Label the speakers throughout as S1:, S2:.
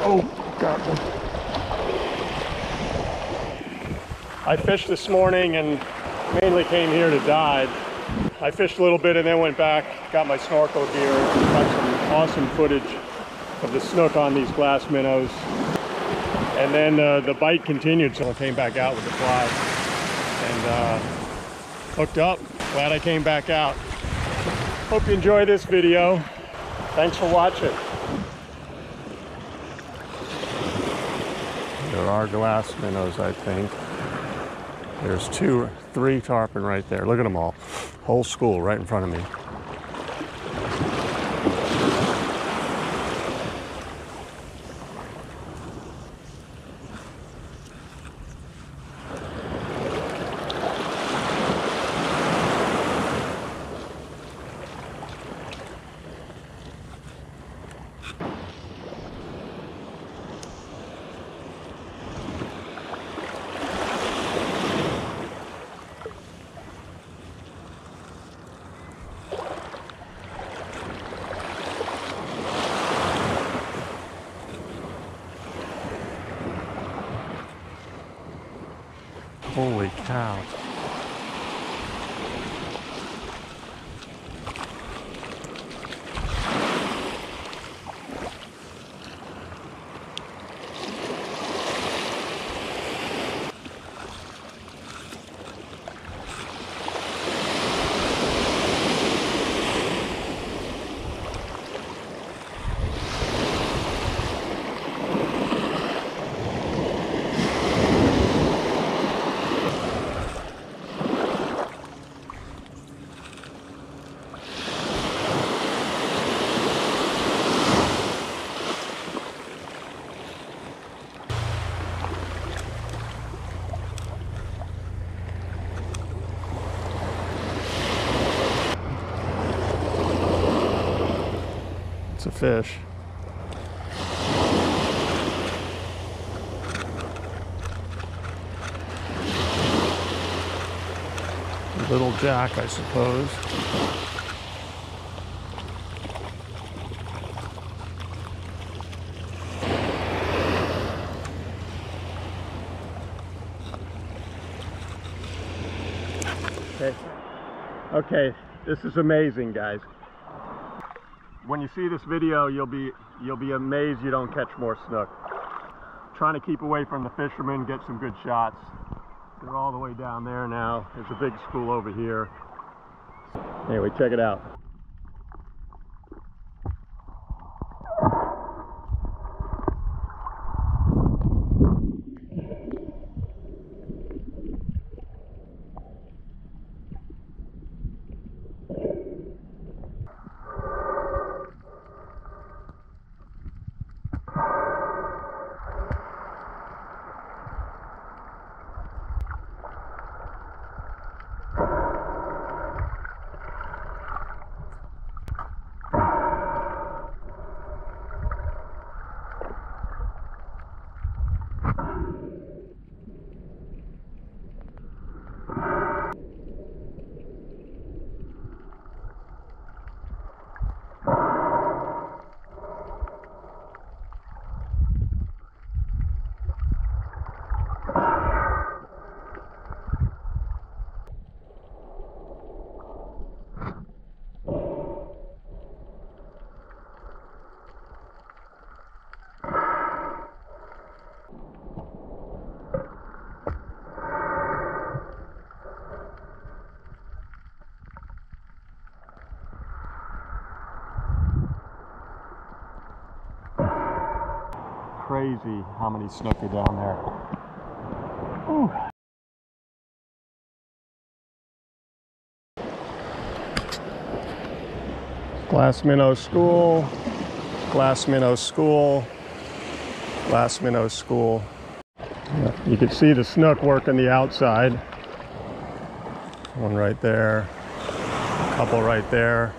S1: Oh, got one. I fished this morning and mainly came here to dive. I fished a little bit and then went back, got my snorkel gear, got some awesome footage of the snook on these glass minnows. And then uh, the bite continued, so I came back out with the fly and uh, hooked up. Glad I came back out. Hope you enjoy this video. Thanks for watching. There are glass minnows, I think. There's two, three tarpon right there. Look at them all. Whole school right in front of me. A fish. Little jack, I suppose. Okay, this is amazing, guys when you see this video, you'll be you'll be amazed you don't catch more snook. Trying to keep away from the fishermen, get some good shots. They're all the way down there now. There's a big school over here. Anyway, check it out. Crazy how many snook are down there. Ooh. Glass Minnow School, Glass Minnow School, Glass Minnow School. You can see the snook working the outside. One right there, a couple right there.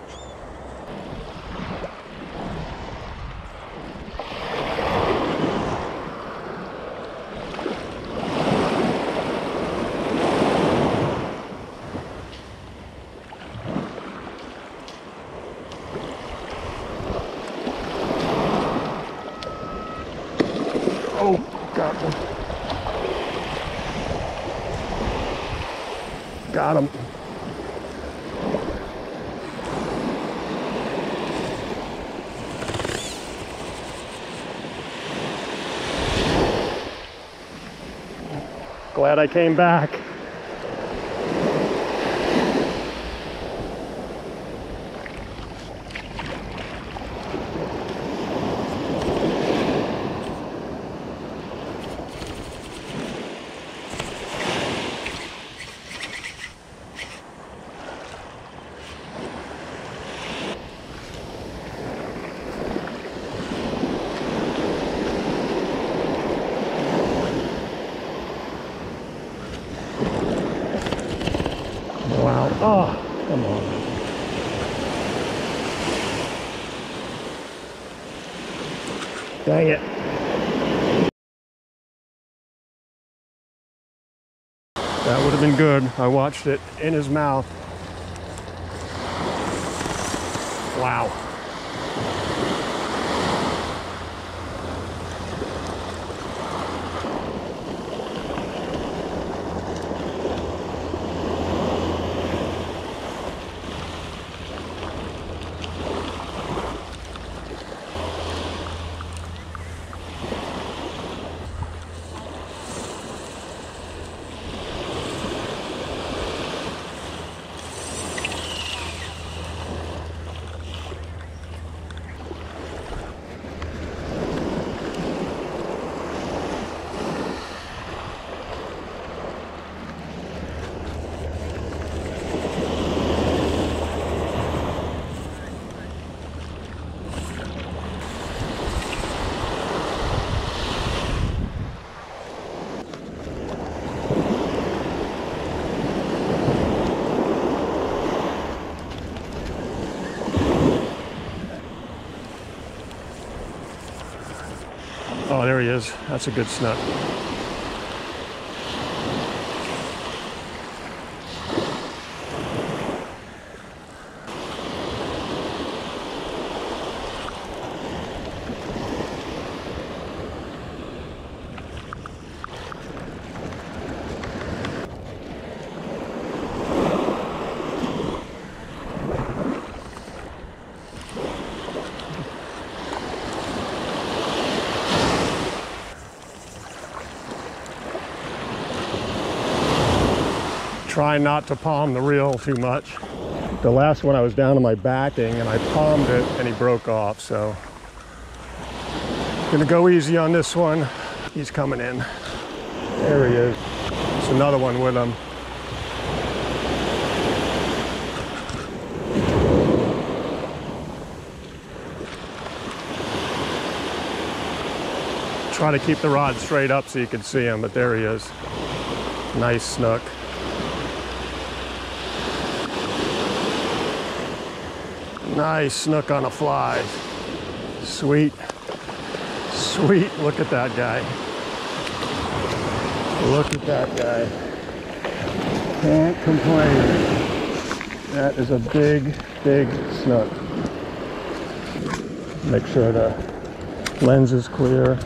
S1: Glad I came back. Wow. Oh, come on. Dang it. That would have been good. I watched it in his mouth. Wow. Oh, there he is. That's a good snook. Try not to palm the reel too much. The last one I was down on my backing and I palmed it and he broke off, so. Gonna go easy on this one. He's coming in. There he is. There's another one with him. Try to keep the rod straight up so you can see him, but there he is. Nice snook. Nice snook on a fly. Sweet. Sweet. Look at that guy. Look at that guy. Can't complain. That is a big, big snook. Make sure the lens is clear.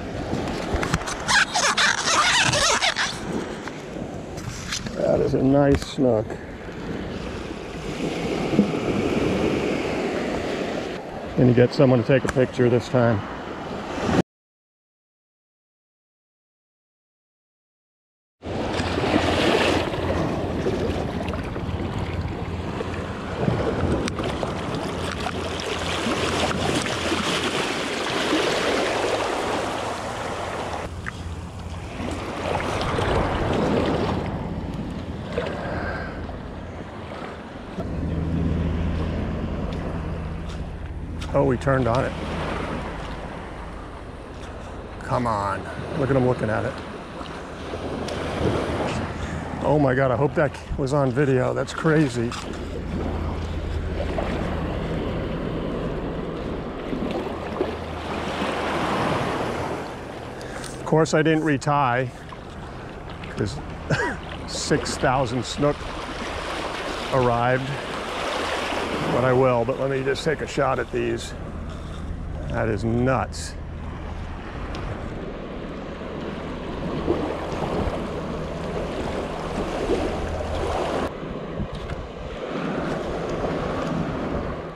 S1: That is a nice snook. Gonna get someone to take a picture this time. We turned on it. Come on. Look at him looking at it. Oh my God, I hope that was on video. That's crazy. Of course, I didn't retie because 6,000 snook arrived but I will, but let me just take a shot at these. That is nuts.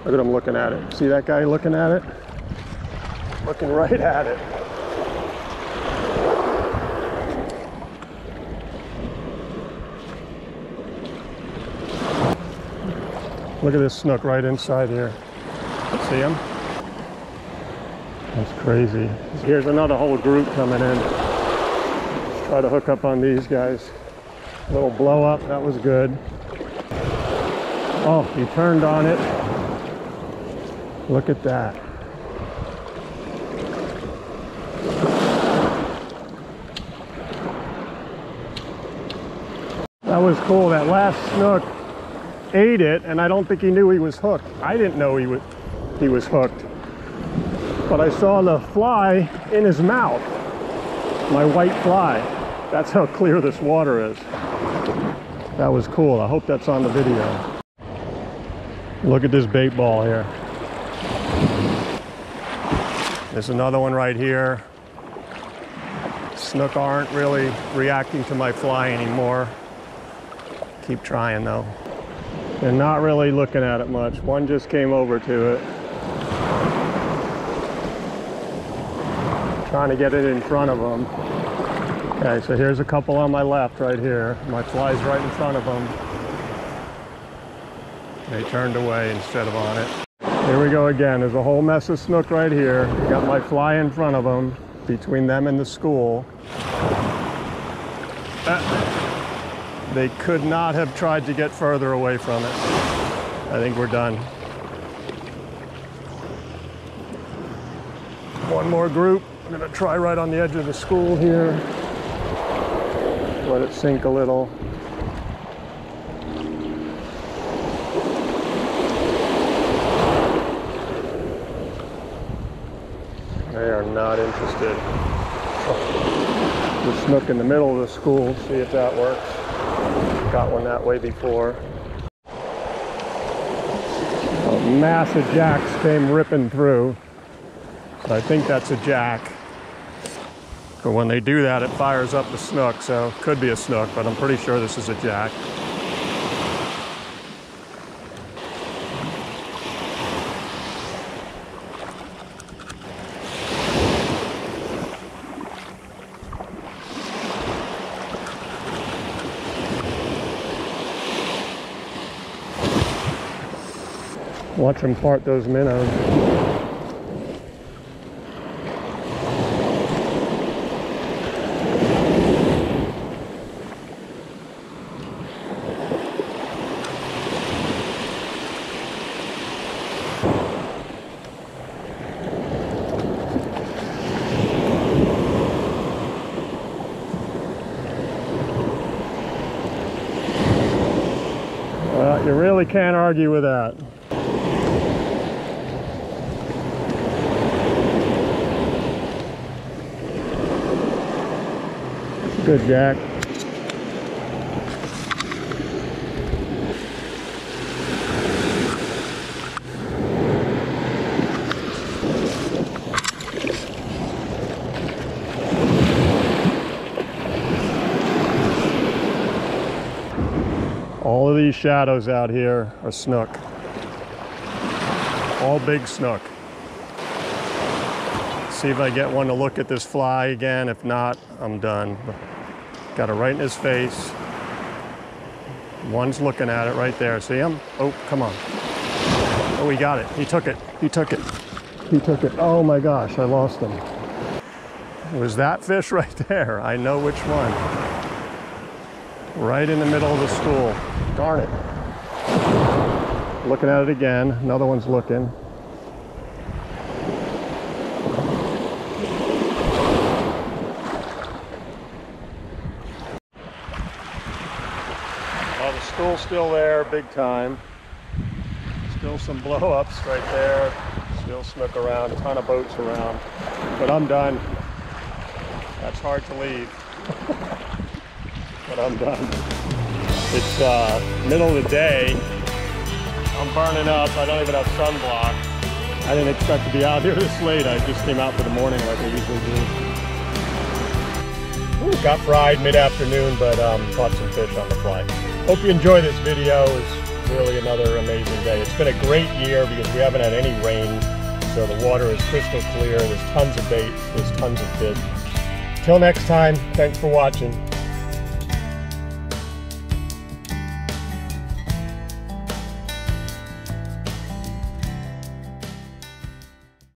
S1: Look at him looking at it. See that guy looking at it? Looking right at it. Look at this snook right inside here. See him? That's crazy. Here's another whole group coming in. Let's try to hook up on these guys. A Little blow up, that was good. Oh, he turned on it. Look at that. That was cool. That last snook ate it, and I don't think he knew he was hooked. I didn't know he was he was hooked, but I saw the fly in his mouth. My white fly. That's how clear this water is. That was cool. I hope that's on the video. Look at this bait ball here. There's another one right here. Snook aren't really reacting to my fly anymore. Keep trying though. They're not really looking at it much. One just came over to it. Trying to get it in front of them. Okay, so here's a couple on my left right here. My fly's right in front of them. They turned away instead of on it. Here we go again. There's a whole mess of snook right here. Got my fly in front of them, between them and the school. They could not have tried to get further away from it. I think we're done. One more group. I'm gonna try right on the edge of the school here. Let it sink a little. They are not interested. The snook in the middle of the school, see if that works. Got one that way before. A mass of jacks came ripping through. I think that's a jack. But when they do that, it fires up the snook, so could be a snook, but I'm pretty sure this is a jack. Watch them part those minnows. You really can't argue with that. Good, Jack. All of these shadows out here are snook. All big snook. See if I get one to look at this fly again. If not, I'm done. Got it right in his face. One's looking at it right there. See him? Oh, come on. Oh, he got it. He took it. He took it. He took it. Oh my gosh, I lost him. It was that fish right there. I know which one. Right in the middle of the school. Darn it. Looking at it again. Another one's looking. School's still there, big time. Still some blow-ups right there. Still snook around, ton of boats around. But I'm done. That's hard to leave. but I'm done. It's uh, middle of the day. I'm burning up. I don't even have sunblock. I didn't expect to be out here this late. I just came out for the morning like I usually do. Ooh, got fried mid-afternoon, but um, caught some fish on the fly. Hope you enjoy this video. It's really another amazing day. It's been a great year because we haven't had any rain, so the water is crystal clear. There's tons of bait, there's tons of fish. Till next time, thanks for watching.